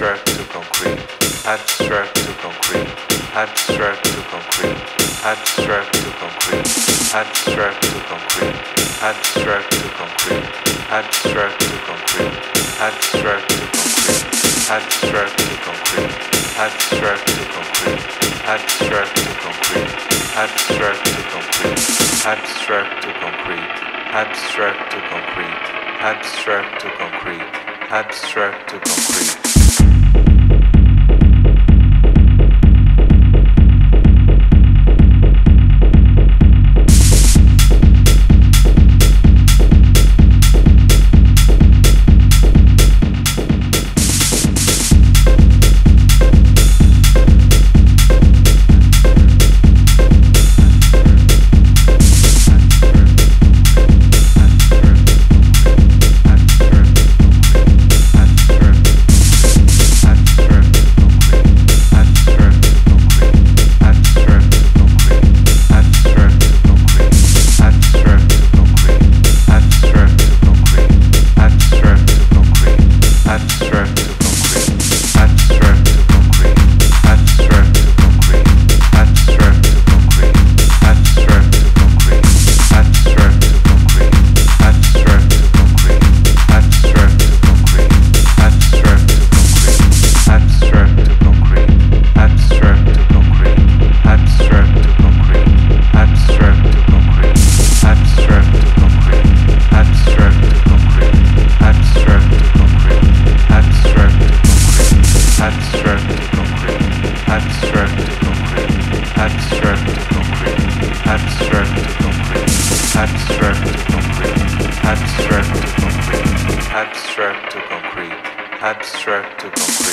abstract to concrete, abstract to concrete, abstract to concrete, abstract to concrete, abstract to concrete, abstract to concrete, abstract to concrete, abstract to concrete, abstract to concrete, abstract to concrete, abstract to concrete, abstract to concrete, abstract to concrete, abstract to concrete, abstract to concrete, abstract to concrete. To concrete, abstract to concrete,